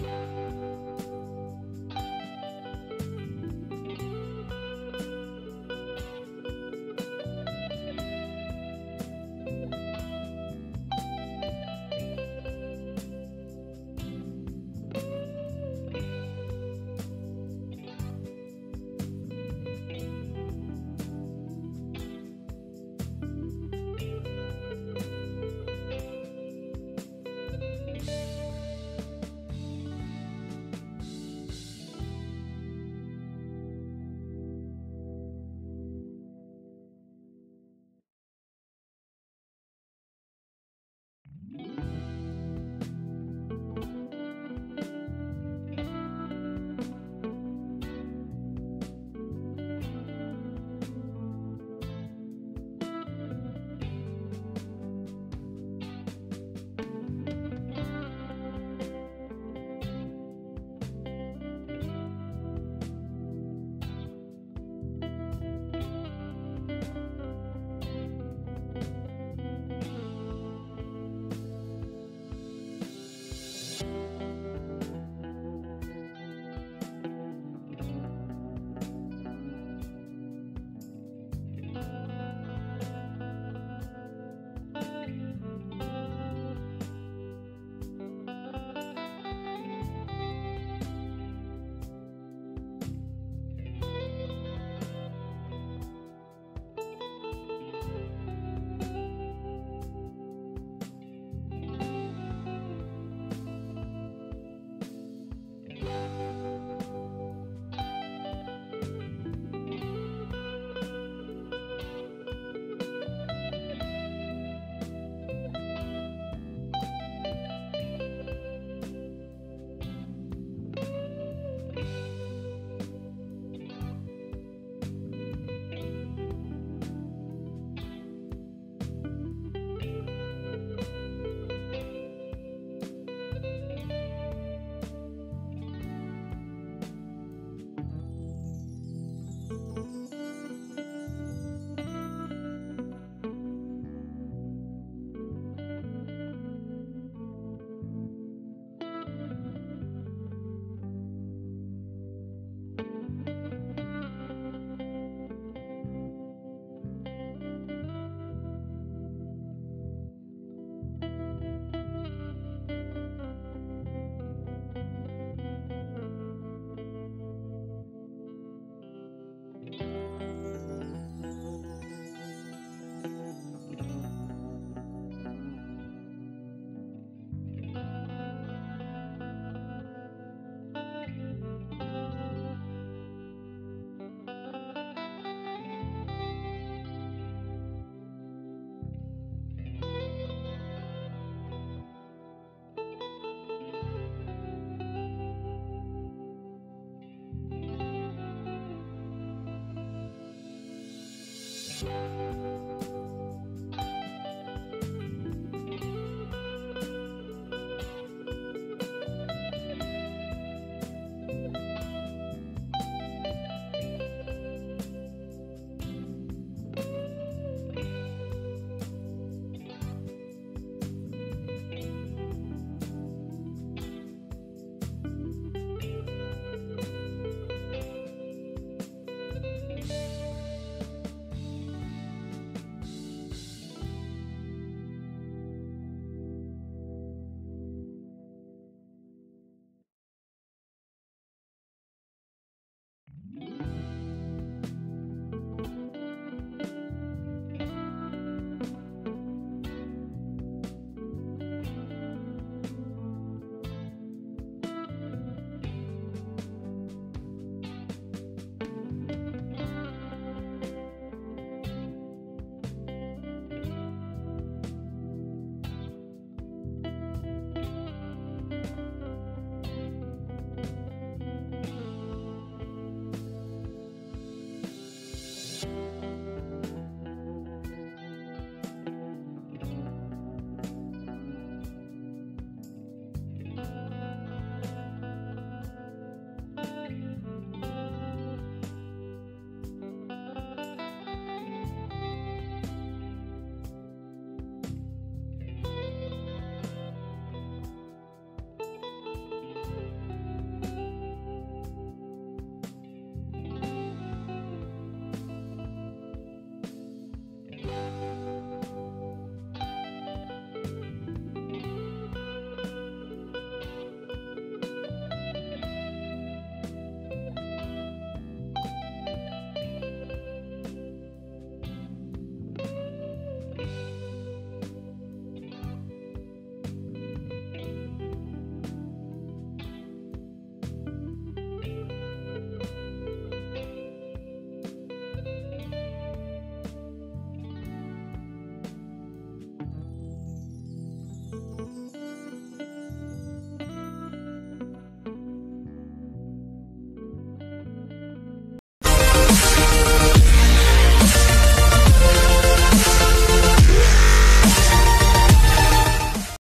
Bye.